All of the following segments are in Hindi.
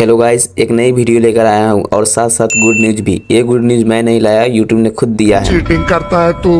हेलो गाइस एक नई वीडियो लेकर आया हूँ और साथ साथ गुड न्यूज़ भी। ये गुड न्यूज़ मैं नहीं लाया यूट्यूब ने खुद दिया है। चीटिंग करता है तू।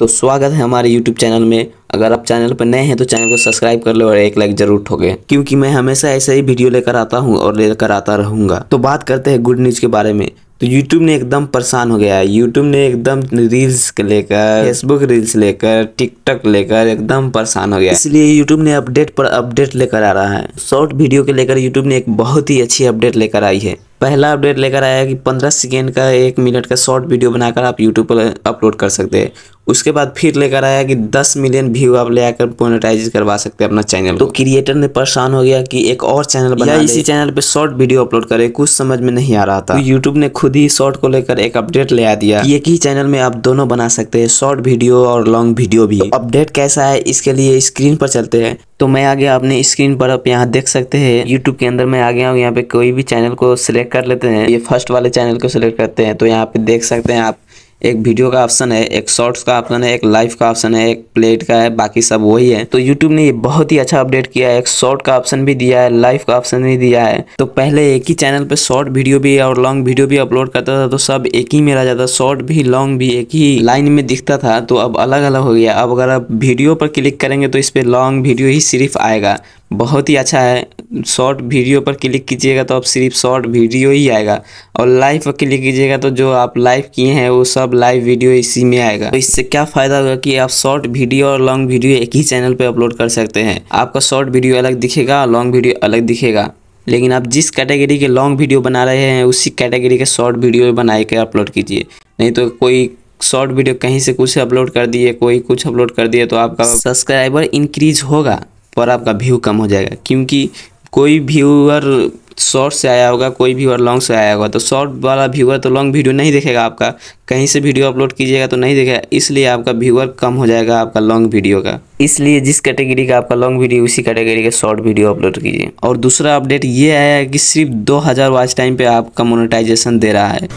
तो स्वागत है हमारे यूट्यूब चैनल में। अगर आप चैनल पर नए हैं तो चैनल को सब्सक्राइब कर लो और एक लाइक ज़रूर ठोके। क्योंकि मैं हमेशा ऐसे ही वीडियो लेकर आता हूँ और लेकर आता रहूँगा। तो बात करते हैं गुड न्यूज़ के बारे में। तो YouTube ने एकदम परेशान हो गया है। YouTube ने एकदम रील्स लेकर फेसबुक रील्स लेकर टिकटॉक लेकर एकदम परेशान हो गया है। इसलिए YouTube ने अपडेट पर अपडेट लेकर आ रहा है। शॉर्ट वीडियो के लेकर YouTube ने एक बहुत ही अच्छी अपडेट लेकर आई है। पहला अपडेट लेकर आया है कि 15 सेकेंड का एक मिनट का शॉर्ट वीडियो बनाकर आप यूट्यूब पर अपलोड कर सकते हैं। उसके बाद फिर लेकर आया कि 10 मिलियन व्यू आप ले आकर मोनेटाइज करवा सकते हैं अपना चैनल तो क्रिएटर ने परेशान हो गया कि एक और चैनल बना इसी चैनल पे शॉर्ट वीडियो अपलोड करे कुछ समझ में नहीं आ रहा था। तो यूट्यूब ने खुद ही शॉर्ट को लेकर एक अपडेट ले आ दिया। एक ही चैनल में आप दोनों बना सकते हैं शॉर्ट वीडियो और लॉन्ग वीडियो भी। तो अपडेट कैसा है इसके लिए स्क्रीन पर चलते हैं। तो मैं आ गया अपने स्क्रीन पर आप यहाँ देख सकते हैं यूट्यूब के अंदर मैं आ गया हूँ यहाँ पे कोई भी चैनल को सिलेक्ट कर लेते हैं, ये फ़र्स्ट वाले चैनल को सिलेक्ट करते हैं तो यहाँ पे देख सकते हैं आप एक वीडियो का ऑप्शन है, एक शॉर्ट्स का ऑप्शन है, एक लाइव का ऑप्शन है, एक प्लेट का है, बाकी सब वही है। तो यूट्यूब ने ये बहुत ही अच्छा अपडेट किया है, एक शॉर्ट का ऑप्शन भी दिया है लाइव का ऑप्शन भी दिया है। तो पहले एक ही चैनल पे शॉर्ट वीडियो भी और लॉन्ग वीडियो भी अपलोड करता था तो सब एक ही में रह जाता, शॉर्ट भी, लॉन्ग भी, एक ही लाइन में दिखता था। तो अब अलग अलग हो गया। अब अगर आप वीडियो पर क्लिक करेंगे तो इस पर लॉन्ग वीडियो ही सिर्फ़ आएगा। बहुत ही अच्छा है। शॉर्ट वीडियो पर क्लिक कीजिएगा तो अब सिर्फ़ शॉर्ट वीडियो ही आएगा। और लाइव पर क्लिक कीजिएगा तो जो आप लाइव किए हैं, वो सब लाइव वीडियो इसी में आएगा। तो इससे क्या फ़ायदा होगा कि आप शॉर्ट वीडियो और लॉन्ग वीडियो एक ही चैनल पर अपलोड कर सकते हैं। आपका शॉर्ट वीडियो अलग दिखेगा लॉन्ग वीडियो अलग दिखेगा। लेकिन आप जिस कैटेगरी के लॉन्ग वीडियो बना रहे हैं, उसी कैटेगरी के शॉर्ट वीडियो बना के अपलोड कीजिए। नहीं तो कोई शॉर्ट वीडियो कहीं से कुछ अपलोड कर दिए, कोई कुछ अपलोड कर दिए तो आपका सब्सक्राइबर इंक्रीज होगा। पर आपका व्यू कम हो जाएगा। क्योंकि कोई व्यूअर शॉर्ट से आया होगा, कोई व्यूअर लॉन्ग से आया होगा तो शॉर्ट वाला व्यूअर तो लॉन्ग वीडियो नहीं देखेगा आपका। कहीं से वीडियो अपलोड कीजिएगा तो नहीं देखेगा, इसलिए आपका व्यूअर कम हो जाएगा आपका लॉन्ग वीडियो का। इसलिए जिस कैटेगरी का आपका लॉन्ग वीडियो उसी कैटेगरी का शॉर्ट वीडियो अपलोड कीजिए। और दूसरा अपडेट ये आया है कि सिर्फ़ दो हज़ार वॉच टाइम पर आपका मोनेटाइजेशन दे रहा है।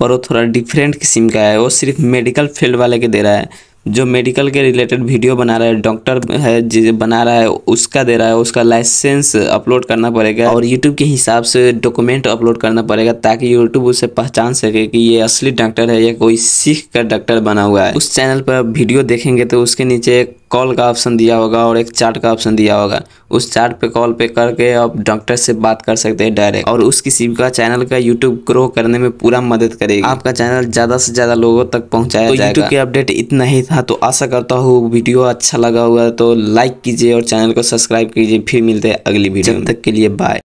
पर वो थोड़ा डिफरेंट किस्म का है, वो सिर्फ़ मेडिकल फ़ील्ड वाले के दे रहा है। जो मेडिकल के रिलेटेड वीडियो बना रहा है डॉक्टर है, जो बना रहा है, उसका दे रहा है, उसका लाइसेंस अपलोड करना पड़ेगा और यूट्यूब के हिसाब से डॉक्यूमेंट अपलोड करना पड़ेगा ताकि यूट्यूब उसे पहचान सके कि ये असली डॉक्टर है या कोई सीख कर डॉक्टर बना हुआ है। उस चैनल पर वीडियो देखेंगे तो उसके नीचे एक कॉल का ऑप्शन दिया होगा और एक चार्ट का ऑप्शन दिया होगा। उस चार्ट पे कॉल पे करके आप डॉक्टर से बात कर सकते हैं डायरेक्ट। और उस किसी का चैनल का यूट्यूब ग्रो करने में पूरा मदद करेगी। आपका चैनल ज़्यादा से ज़्यादा लोगों तक पहुँचाया तो यूट्यूब के अपडेट इतना ही था तो आशा करता हूँ वीडियो अच्छा लगा हुआ तो लाइक कीजिए और चैनल को सब्सक्राइब कीजिए। फिर मिलते हैं अगली वीडियो तक के लिए बाय